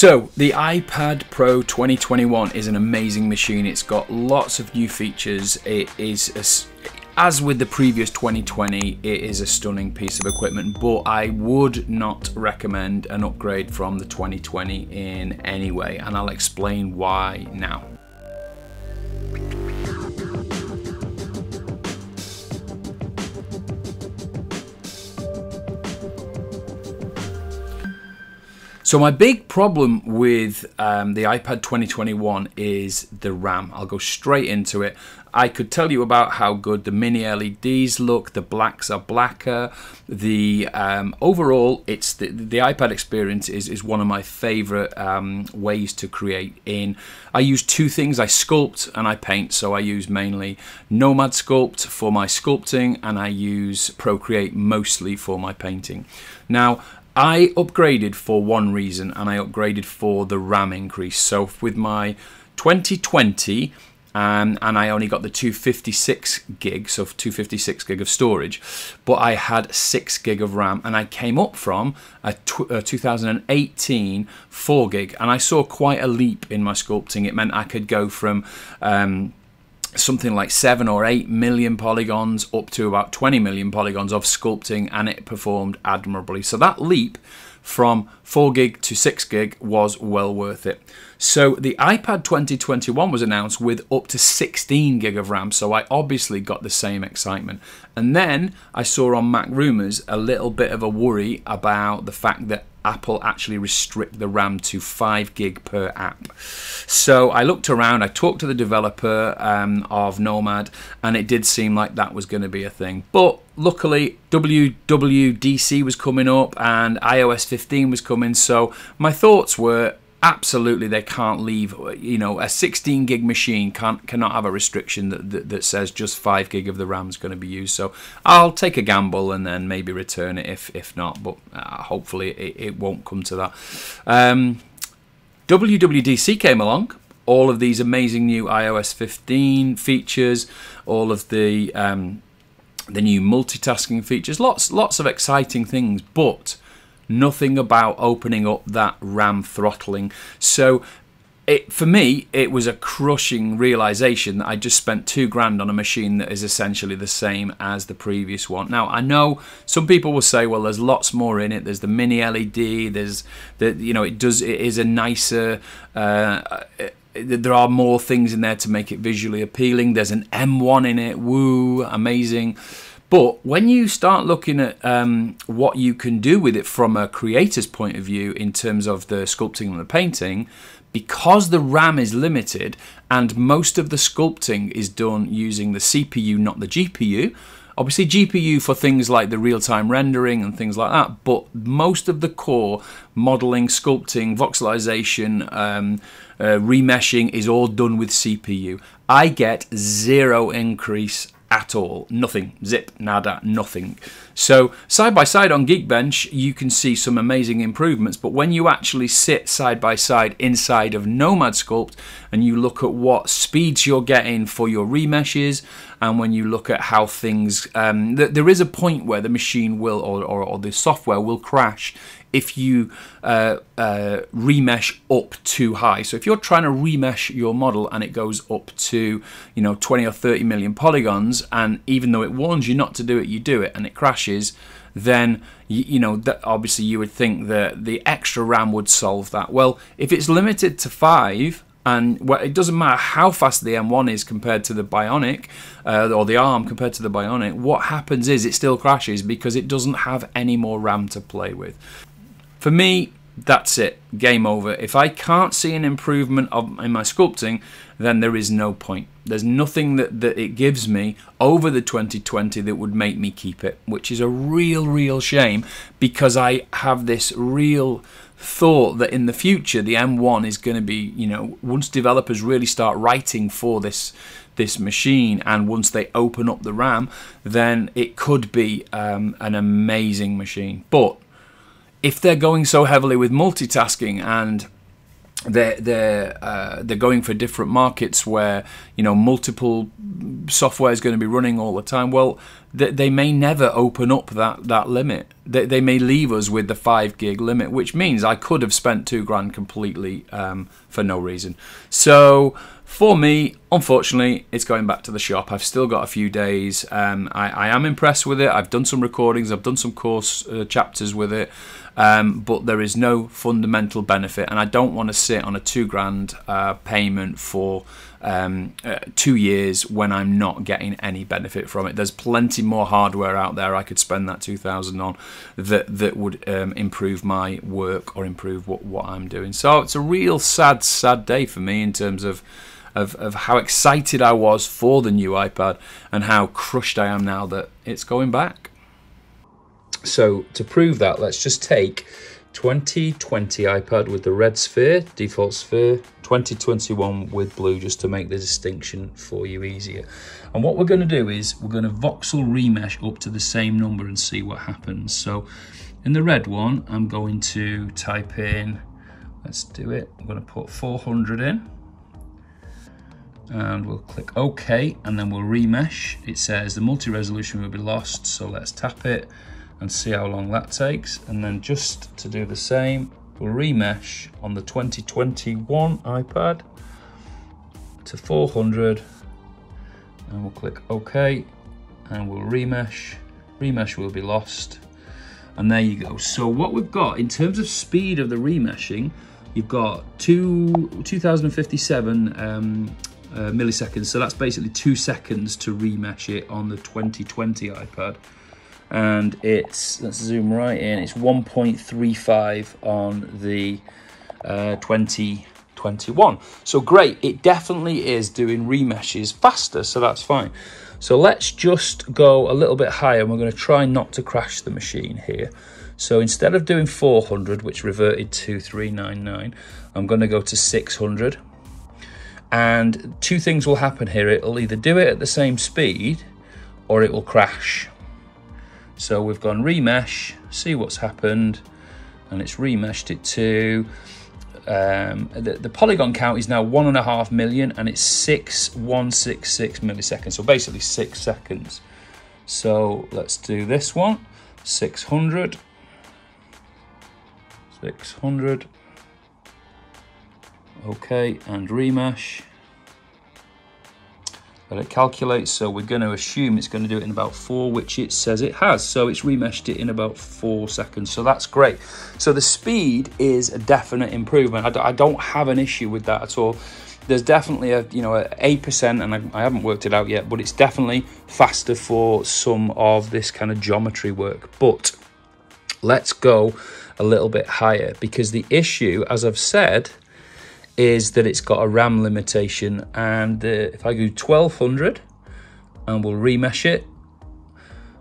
So, the iPad Pro 2021 is an amazing machine. It's got lots of new features. It is, a, as with the previous 2020, it is a stunning piece of equipment, but I would not recommend an upgrade from the 2020 in any way, and I'll explain why now. So my big problem with um, the iPad 2021 is the RAM. I'll go straight into it. I could tell you about how good the mini LEDs look. The blacks are blacker. The um, overall, it's the, the iPad experience is, is one of my favorite um, ways to create. In I use two things: I sculpt and I paint. So I use mainly Nomad Sculpt for my sculpting, and I use Procreate mostly for my painting. Now I upgraded for one reason and I upgraded for the RAM increase. So with my 2020 um, and I only got the 256 gig, so 256 gig of storage, but I had 6 gig of RAM and I came up from a, a 2018 4 gig and I saw quite a leap in my sculpting. It meant I could go from um, something like 7 or 8 million polygons up to about 20 million polygons of sculpting and it performed admirably. So that leap from 4 gig to 6 gig was well worth it. So the iPad 2021 was announced with up to 16 gig of RAM, so I obviously got the same excitement. And then I saw on Mac Rumors a little bit of a worry about the fact that Apple actually restrict the RAM to 5 gig per app. So I looked around, I talked to the developer um, of Nomad, and it did seem like that was going to be a thing. But luckily, WWDC was coming up and iOS 15 was coming, so my thoughts were absolutely they can't leave you know a 16 gig machine can't cannot have a restriction that, that, that says just 5 gig of the ram is going to be used. So i'll take a gamble and then maybe return it if if not but uh, hopefully it, it, won't come to that. Um, wwdc came along. All of these amazing new ios 15 features all of the um, the new multitasking features lots lots of exciting things but nothing about opening up that RAM throttling. So it, for me, it was a crushing realization that I just spent two grand on a machine that is essentially the same as the previous one. Now, I know some people will say, well, there's lots more in it. There's the mini LED. There's the, you know, it does, it is a nicer, uh, there are more things in there to make it visually appealing. There's an M1 in it. Woo, amazing. But when you start looking at um, what you can do with it from a creator's point of view in terms of the sculpting and the painting, because the RAM is limited and most of the sculpting is done using the CPU, not the GPU. Obviously, GPU for things like the real time rendering and things like that, but most of the core modeling, sculpting, voxelization, um, uh, remeshing is all done with CPU. I get zero increase at all. Nothing. Zip, nada, nothing. So side by side on Geekbench, you can see some amazing improvements. But when you actually sit side by side inside of Nomad Sculpt and you look at what speeds you're getting for your remeshes, and when you look at how things, um, th there is a point where the machine will or, or, or the software will crash if you uh, uh, remesh up too high. So if you're trying to remesh your model and it goes up to you know 20 or 30 million polygons, and even though it warns you not to do it, you do it and it crashes, then you, you know that obviously you would think that the extra RAM would solve that. Well, if it's limited to five and well, it doesn't matter how fast the M1 is compared to the Bionic uh, or the ARM compared to the Bionic. What happens is it still crashes because it doesn't have any more RAM to play with. For me, that's it. Game over. If I can't see an improvement of, in my sculpting, then there is no point. There's nothing that, that it gives me over the 2020 that would make me keep it, which is a real, real shame because I have this real thought that in the future the M1 is going to be, you know, once developers really start writing for this this machine and once they open up the RAM, then it could be um, an amazing machine. But if they're going so heavily with multitasking and they're they're uh, they're going for different markets where you know multiple software is going to be running all the time. Well, they, they may never open up that that limit. They, they may leave us with the five gig limit, which means I could have spent two grand completely um, for no reason. So for me, unfortunately, it's going back to the shop. I've still got a few days. Um, I, I, am impressed with it. I've done some recordings. I've done some course uh, chapters with it. Um, but there is no fundamental benefit, and I don't want to sit on a two grand uh, payment for um, uh, two years when I'm not getting any benefit from it. There's plenty more hardware out there I could spend that two thousand on that that would um, improve my work or improve what what I'm doing. So it's a real sad sad day for me in terms of. Of, of how excited I was for the new iPad and how crushed I am now that it's going back. So to prove that, let's just take 2020 iPad with the red sphere, default sphere, 2021 with blue, just to make the distinction for you easier. And what we're going to do is we're going to voxel remesh up to the same number and see what happens. So in the red one, I'm going to type in, let's do it, I'm going to put 400 in and we'll click OK and then we'll remesh. It says the multi-resolution will be lost, so let's tap it and see how long that takes. And then just to do the same, we'll remesh on the 2021 iPad to 400 and we'll click OK and we'll remesh. Remesh will be lost. And there you go. So what we've got in terms of speed of the remeshing, you've got two 2057 um, uh, milliseconds. So that's basically two seconds to remesh it on the 2020 iPad. And it's let's zoom right in it's 1.35 on the uh, 2021 so great it definitely is doing remeshes faster so that's fine. So let's just go a little bit higher and we're going to try not to crash the machine here. So instead of doing 400 which reverted to 399 I'm going to go to 600 and two things will happen here. It'll either do it at the same speed or it will crash. So we've gone remesh, see what's happened, and it's remeshed it to, um, the, the, polygon count is now one and a half million and it's 6166 milliseconds, so basically six seconds. So let's do this one, 600, 600, okay, and remesh that it calculates. So we're going to assume it's going to do it in about four, which it says it has. So it's remeshed it in about four seconds. So that's great. So the speed is a definite improvement. I don't have an issue with that at all. There's definitely a you know eight percent, and I, I haven't worked it out yet, but it's definitely faster for some of this kind of geometry work. But let's go a little bit higher because the issue, as I've said, is that it's got a RAM limitation. And if I go 1200 and we'll remesh it,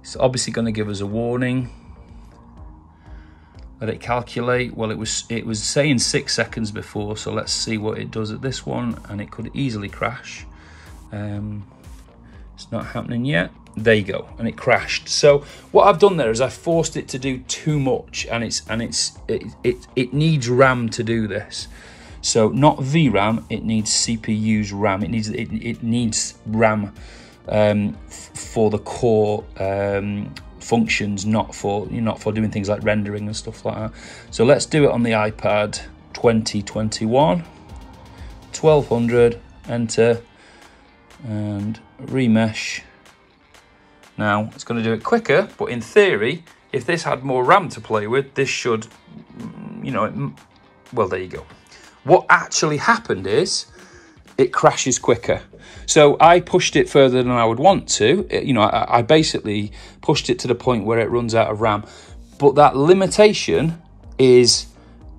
it's obviously going to give us a warning. Let it calculate. Well, it was it was saying six seconds before, so let's see what it does at this one, and it could easily crash. Um, it's not happening yet. There you go, and it crashed. So what I've done there is I forced it to do too much, and it's and it's it it, it needs RAM to do this. So not VRAM, it needs CPU's RAM. It needs it, it needs RAM um, for the core um, functions, not for you know, not for doing things like rendering and stuff like that. So let's do it on the iPad 2021, 1200, enter, and remesh. Now it's going to do it quicker, but in theory, if this had more RAM to play with, this should, you know, well, there you go. What actually happened is it crashes quicker. So I pushed it further than I would want to. you know, I, I basically pushed it to the point where it runs out of RAM. But that limitation is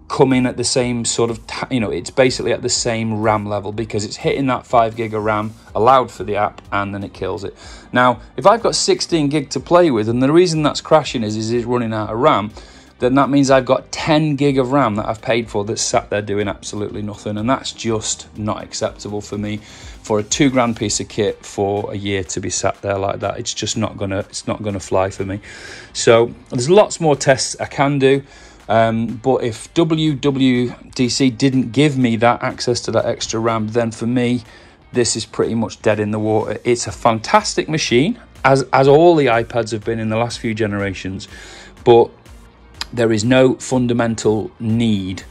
coming at the same sort of, you know, it's basically at the same RAM level because it's hitting that 5 gig of RAM allowed for the app and then it kills it. Now, if I've got 16 gig to play with and the reason that's crashing is, is it's running out of RAM, then that means I've got 10 gig of RAM that I've paid for that's sat there doing absolutely nothing. And that's just not acceptable for me for a two grand piece of kit for a year to be sat there like that. It's just not gonna, it's not gonna fly for me. So there's lots more tests I can do. Um, but if WWDC didn't give me that access to that extra RAM, then for me, this is pretty much dead in the water. It's a fantastic machine, as as all the iPads have been in the last few generations, but there is no fundamental need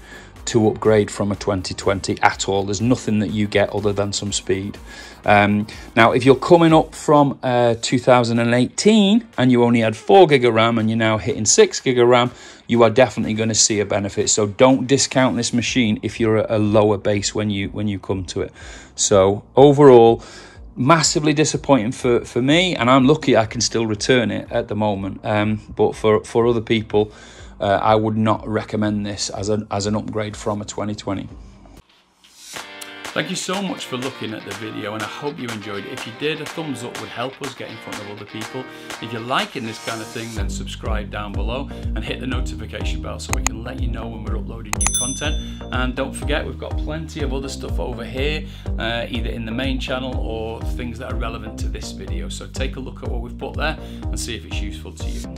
to upgrade from a 2020 at all. There's nothing that you get other than some speed. Um, now, if you're coming up from uh, 2018 and you only had 4 gig of RAM and you're now hitting 6 gig of RAM, you are definitely going to see a benefit. So don't discount this machine if you're at a lower base when you when you come to it. So overall, massively disappointing for, for me, and I'm lucky I can still return it at the moment. Um, but for, for other people, uh, I would not recommend this as an, as an upgrade from a 2020. Thank you so much for looking at the video and I hope you enjoyed it. If you did, a thumbs up would help us get in front of other people. If you're liking this kind of thing, then subscribe down below and hit the notification bell so we can let you know when we're uploading new content. And don't forget, we've got plenty of other stuff over here, uh, either in the main channel or things that are relevant to this video. So take a look at what we've put there and see if it's useful to you.